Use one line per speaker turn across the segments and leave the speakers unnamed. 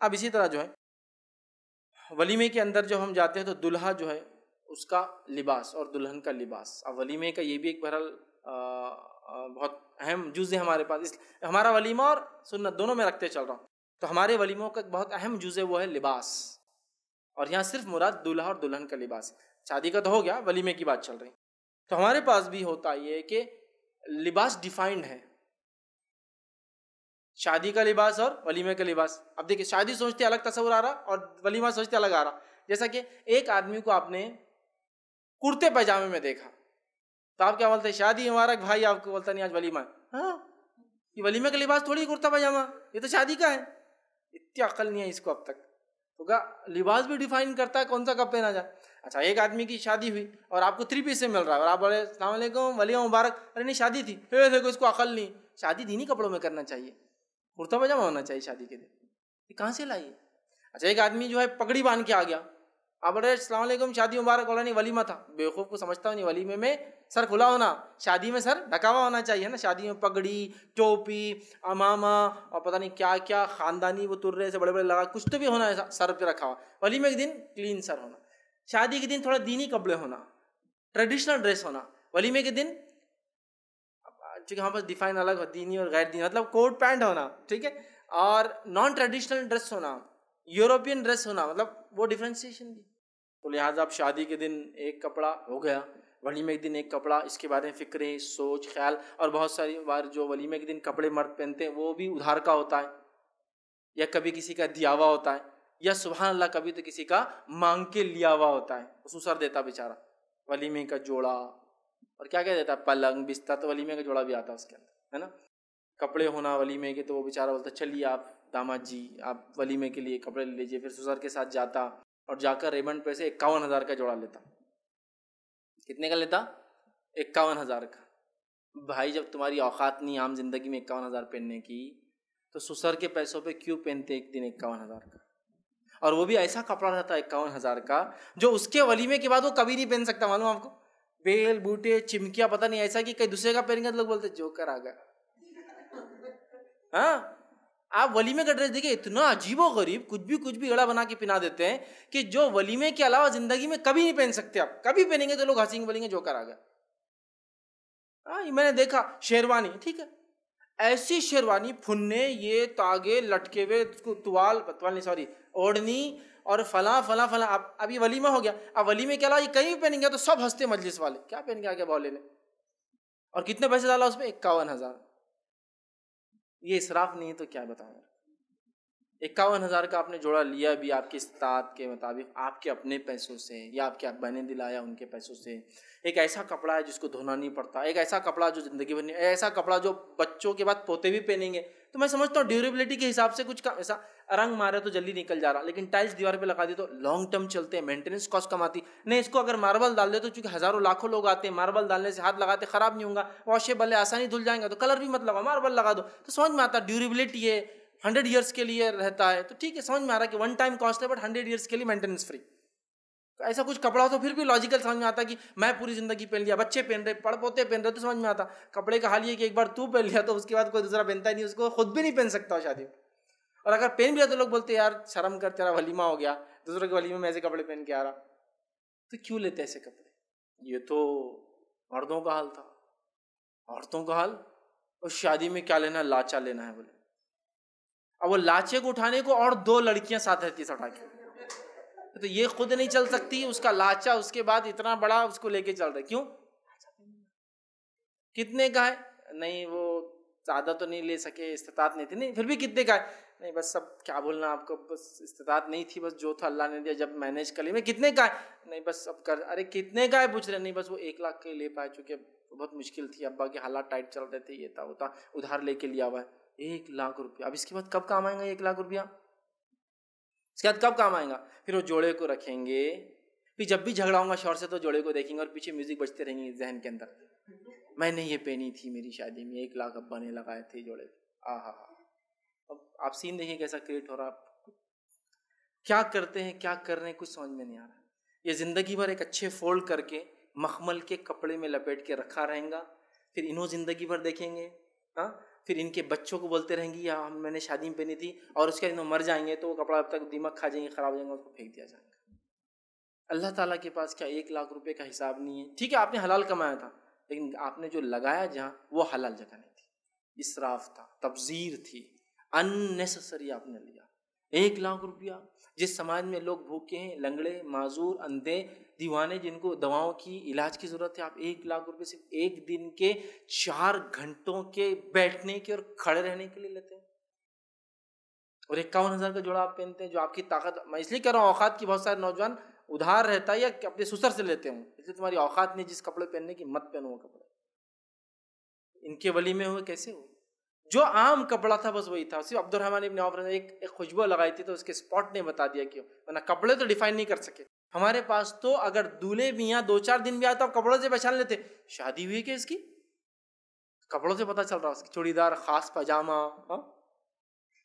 अब इसी तरह जो है, वलीमे के अंदर जब हम जाते हैं तो दुल्हा जो है, उसका लिबास और दुल्हन का लिबास। अब वलीमे का ये भी एक बहरहाल बहुत अहम जुज़ है हमारे पास। इस, हमारा वलीमा और सुन्नत दोनों में रखते चल रहा हूँ। तो हमारे वलीमों का एक बहुत अहम जुज़ है, वो है लिबास। और यहाँ सिर्फ़ मुराद दूल्हा और दुल्हन का लिबास। शादी का तो हो गया, वलीमे की बात चल रही। तो हमारे पास भी होता ये कि लिबास डिफाइंड है। शादी का लिबास और वलीमे का लिबास। अब देखिए, शादी सोचते अलग तस्वर आ रहा और वलीमा सोचते अलग आ रहा। जैसा कि एक आदमी को आपने कुर्ते पैजामे में देखा। तो आप क्या बोलते हैं, शादी मुबारक भाई। आपको बोलता नहीं, आज वलीमा हाँ। ये वलीमे का लिबास थोड़ी कुर्ता पैजामा। ये तो शादी का है। इतनी अकल नहीं है इसको अब तक। तो क्या लिबास भी डिफाइन करता है, कौन सा कब पहना जाए? अच्छा एक आदमी की शादी हुई और आपको थ्री पीस से मिल रहा है और आप बोले सलामकुम वलिया मुबारक। अरे, नहीं, शादी थी। फिर देखो, इसको अकल नहीं। शादी दीनी कपड़ों में करना चाहिए। कुर्ता पजामा होना चाहिए शादी के दिन। ये कहाँ से लाइए अच्छा एक आदमी जो है पगड़ी बाँध के आ गया। आप बोले सलामकुम शादी मुबारक, बोला, नहीं, वलीमा था। बेवकूफ़ को समझता नहीं, वलीमे में सर खुला होना। शादी में सर ढकावा होना चाहिए ना? शादी में पगड़ी, टोपी, अमामा और पता नहीं क्या क्या ख़ानदानी वो तुर्रे से बड़े बड़े लगा, कुछ तो भी होना है, सर पे रखा हुआ। वलीमे के दिन क्लीन सर होना। शादी के दिन थोड़ा दीनी कपड़े होना। ट्रेडिशनल ड्रेस होना। वलीमे के दिन चूँकि हमारे पास डिफाइन अलग हो, दीनी और गैर दीनी मतलब कोट पैंट होना, ठीक है? और नॉन ट्रेडिशनल ड्रेस होना यूरोपियन ड्रेस होना मतलब वो डिफ्रेंसिएशन भी। तो लिहाजा अब शादी के दिन एक कपड़ा हो गया वलीमे के दिन एक कपड़ा, इसके बारे में फिक्रें, सोच, ख्याल और बहुत सारी बार जो वलीमे के दिन कपड़े मर्द पहनते हैं, वो भी उधार का होता है, या कभी किसी का दियावा होता है, या सुबह अल्लाह कभी तो किसी का मांग के लिया हुआ होता है उसको सर देता बेचारा वलीमे का जोड़ा और क्या कह देता है पलंग बिस्तर तो वलीमे का जोड़ा भी आता है उसके अंदर, है ना? कपड़े होना वलीमे के तो वो बेचारा बोलता, चलिए आप दामाद जी आप वलीमे के लिए कपड़े ले लीजिए, फिर ससुर के साथ जाता और जाकर रेमंड पैसे इक्यावन हज़ार का जोड़ा लेता। कितने का लेता? इक्यावन हज़ार का। भाई, जब तुम्हारी औकात नहीं आम ज़िंदगी में इक्यावन हज़ार पहनने की तो ससुर के पैसों पे क्यों पहनते एक दिन इक्यावन हज़ार का? और वो भी ऐसा कपड़ा रहता है इक्यावन हज़ार का, जो उसके वलीमे के बाद वो कभी नहीं पहन सकता, मालूम आपको? बेल, बूटे, चिमकिया, पता नहीं, ऐसा कि कहीं दूसरे का पहनेंगे तो लोग बोलते, जोकर आ गया। हाँ? आप वलीमे का ड्रेस देखिए, इतना अजीबो गरीब कुछ भी कुछ भी गड़ा बना के पिना देते हैं कि जो वलीमे के अलावा ज़िंदगी में कभी नहीं पहन सकते आप। कभी पहनेंगे तो लोग हंसेंगे, बोलेंगे, जोकर आ गया। हाँ मैंने देखा, शेरवानी, ठीक है। ऐसी शेरवानी, फुन्ने, ये तागे, लटके हुए तुवाल तुवाल नहीं सॉरी ओढ़नी और फला फला फला। अब अब ये वलीमा हो गया। अब वलीमे क्या ला, ये कहीं भी गया तो सब हँसते मजलिस वाले। क्या पहन गया बॉले ने? और कितने पैसे डाला उसमें? इक्यावन हज़ार। ये इसराफ नहीं है तो क्या बताऊँ? इक्यावन हज़ार का आपने जोड़ा, लिया भी आपके इस्तात के मुताबिक आपके अपने पैसों से, या आपके आप बहने दिलाया उनके पैसों से। एक ऐसा कपड़ा है जिसको धोना नहीं पड़ता, एक ऐसा कपड़ा जो ज़िंदगी भर नहीं, ऐसा कपड़ा जो बच्चों के बाद पोते भी पहनेंगे। तो मैं समझता हूँ ड्यूरेबिलिटी के हिसाब से कुछ ऐसा रंग मारे तो जल्दी निकल जा रहा, लेकिन टाइल्स दीवार पर लगा दी तो लॉन्ग टर्म चलते हैं मेंटेनेंस कॉस्ट कम आती नहीं, इसको अगर मार्बल डाल दे तो चूँकि हज़ारों लाखों लोग आते हैं मार्बल डालने से हाथ लगाते ख़राब नहीं होगा वॉशेबल है, आसानी धुल जाएँगे तो कलर भी मत लगाओ मार्बल लगा दो। तो समझ में आता ड्यूरेबिलिटी है हंड्रेड ईयर्स के लिए रहता है तो ठीक है, समझ में आ रहा है कि वन टाइम कॉस्ट है बट हंड्रेड ईयर्स के लिए मेंटेनेंस फ्री तो ऐसा कुछ कपड़ा हो तो फिर भी लॉजिकल समझ में आता कि मैं पूरी ज़िंदगी पहन लिया, बच्चे पहन रहे पड़ पोते पहन रहे तो समझ में आता। कपड़े का हाल ये कि एक बार तू पहन लिया तो उसके बाद कोई दूसरा पहनता नहीं, उसको खुद भी नहीं पहन सकता शादी और अगर पहन भी तो लोग बोलते, यार, शर्म कर, तेरा वलीमा हो गया, दूसरों के वलीमे में ऐसे कपड़े पहन के आ रहा। तो क्यों लेते ऐसे कपड़े? ये तो मर्दों का हाल था। औरतों का हाल? और शादी में क्या लेना लाचा लेना है बोले। अब वो लाचे को उठाने को और दो लड़कियाँ साथ रहती सटा के तो ये खुद नहीं चल सकती, उसका लाचा उसके बाद इतना बड़ा उसको लेके चल रहा क्यों? कितने का है? नहीं, वो ज़्यादा तो नहीं ले सके इस्तात नहीं थी। नहीं, फिर भी कितने का है? नहीं, बस सब क्या बोलना आपको, बस इस्तात नहीं थी, बस जो था अल्लाह ने दिया, जब मैनेज कर लिया मैं कितने का है? नहीं, बस अब कर, अरे कितने का है? पूछ रहे नहीं, बस वो एक लाख के ले पाए, चूँकि बहुत मुश्किल थी। अब्बा के हालात टाइट चल रहे थे, ये था, वो था, उधार लेके लिया हुआ है। एक लाख रुपया। अब इसके बाद कब काम आएगा एक लाख रुपया? इसके बाद कब काम आएगा? फिर वो जोड़े को रखेंगे। फिर जब भी झगड़ा होगा शोर से तो जोड़े को देखेंगे और पीछे म्यूज़िक बजते रहेंगे जहन के अंदर। मैंने ये पहनी थी मेरी शादी में, एक लाख अब्बा ने लगाए थे जोड़े। आ हा अब आप सीन देखिए कैसा क्रिएट हो रहा क्या करते हैं, क्या कर रहे हैं, कुछ समझ में नहीं आ रहा। ये ज़िंदगी भर एक अच्छे फोल्ड करके, मखमल के कपड़े में लपेट के रखा रहेगा। फिर इन्हों ज़िंदगी भर देखेंगे। हाँ? फिर इनके बच्चों को बोलते रहेंगे या हम मैंने शादी में पहनी थी और उसके बाद मर जाएँगे तो वो कपड़ा अब तक दिमाग खा जाएँगे, ख़राब हो जाएँगे, उसको फेंक दिया जाएगा। अल्लाह ताला के पास क्या एक लाख रुपए का हिसाब नहीं है? ठीक है, आपने हलाल कमाया था, लेकिन आपने जो लगाया जहाँ, वो हलाल जगह नहीं थी। इसराफ था, तबजीर थी अननेसेसरी आपने लिया। एक लाख रुपया, जिस समाज में लोग भूखे हैं, लंगड़े, माजूर, अंधे दीवाने जिनको दवाओं की इलाज की ज़रूरत है आप एक लाख रुपए सिर्फ़ एक दिन के चार घंटों के बैठने के और खड़े रहने के लिए लेते हैं। और इक्यावन हज़ार का जोड़ा आप पहनते हैं जो आपकी ताकत मैं इसलिए कह रहा हूँ औकात की बहुत सारे नौजवान उधार रहता है या अपने सुसर से लेते हूँ। इसलिए तुम्हारी औकात नहीं जिस कपड़े पहनने की मत पहनो वो कपड़े। इनके वली में हुए कैसे हुए? जो आम कपड़ा था बस वही था। सिर्फ़ अब्दुलरहमान इब्न औफ ने एक, एक खुशबू लगाई थी तो उसके स्पॉट ने बता दिया क्यों वरना कपड़े तो डिफाइन नहीं कर सके। हमारे पास तो अगर दूल्हे भी यहाँ दो चार दिन भी आए तो आप कपड़ों से पहचान लेते। शादी हुई क्या इसकी? कपड़ों से पता चल रहा उसकी। चूड़ीदार, खास पजामा हाँ?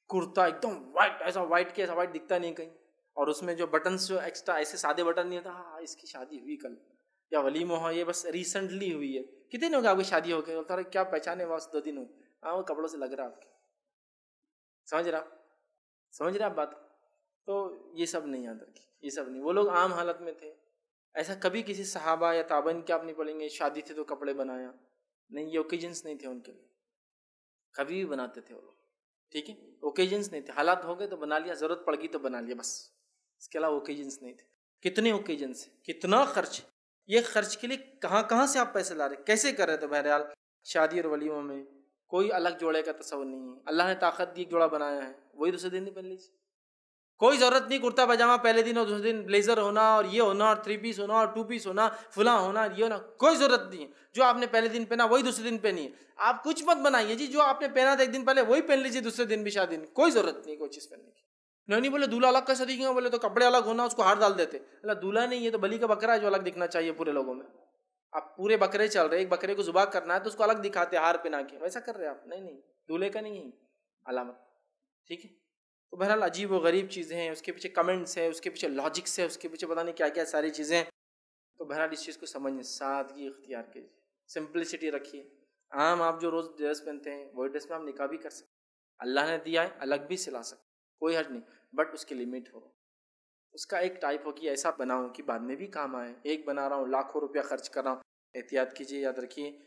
कुर्ता एकदम वाइट ऐसा वाइट के, ऐसा वाइट दिखता नहीं कहीं। और उसमें जो बटन जो एक्स्ट्रा ऐसे सादे बटन नहीं होता। हाँ इसकी शादी हुई कल। या वली मोह, ये बस रिसेंटली हुई है। कितने दिन हो गए आपकी शादी हो गई बोलता क्या पहचाने बस दो दिन हुए हाँ वो कपड़ों से लग रहा आपके। समझ रहा समझ रहे आप बात? तो ये सब नहीं याद रखी, ये सब नहीं। वो लोग आम हालत में थे। ऐसा कभी किसी सहाबा या ताबन क्या आप नहीं पढ़ेंगे, शादी थे तो कपड़े बनाया। नहीं, ये ओकेजन्स नहीं थे उनके लिए। कभी भी बनाते थे वो लोग। ठीक है? ओकेजन्स नहीं थे। हालात हो गए तो बना लिया, ज़रूरत पड़ गई तो बना लिया, बस। इसके अलावा ओकेजन्स नहीं थे। कितने ओकेजन्स कितना खर्च? ये खर्च के लिए कहाँ कहाँ से आप पैसे ला रहे? कैसे कर रहे थे बहरहाल? शादी और वलीमों में कोई अलग जोड़े का तस्वर नहीं है। अल्लाह ने ताकत दी, एक जोड़ा बनाया है। वही दूसरे दिन नहीं पहन लीजिए कोई ज़रूरत नहीं, कुर्ता पजामा पहले दिन और दूसरे दिन ब्लेजर होना और ये होना और थ्री पीस होना और टू पीस होना, फुला होना, ये होना, कोई ज़रूरत नहीं है। जो आपने पहले दिन पहना, वही दूसरे दिन पहनी है। आप कुछ मत बनाइए जी, जो आपने पहना था एक दिन पहले, वही पहन लीजिए दूसरे दिन भी शादी कोई ज़रूरत नहीं कोई चीज़ पहनने की। नहीं नहीं बोले, दूल्हा अलग कैसे दिखेंगे बोले? तो कपड़े अलग होना, उसको हार डाल देते। अल्लाह, दूल्हा नहीं है तो बली का बकरा है जो अलग दिखना चाहिए पूरे लोगों में। आप पूरे बकरे चल रहे एक बकरे को जुबा करना है तो उसको अलग दिखाते हार पहना के। वैसा कर रहे आप? नहीं नहीं, दूल्हे का नहीं है। अलामत ठीक है? तो बहरहाल अजीब व गरीब चीज़ें हैं, उसके पीछे कमेंट्स हैं, उसके पीछे लॉजिक्स है, उसके पीछे पता नहीं क्या क्या सारी चीज़ें हैं। तो बहरहाल इस चीज़ को समझिए, सादगी इख्तियार कीजिए सिंपलिसिटी रखिए। आम आप जो रोज़ ड्रेस पहनते हैं, वही ड्रेस में आप निकाह भी कर सकते अल्लाह ने दिया है, अलग भी सिला सकते कोई हर्ज नहीं बट उसकी लिमिट हो। उसका एक टाइप हो कि ऐसा बनाऊँ कि बाद में भी काम आए, एक बना रहा हूँ, लाखों रुपया खर्च कर रहा हूँ। एहतियात कीजिए, याद रखिए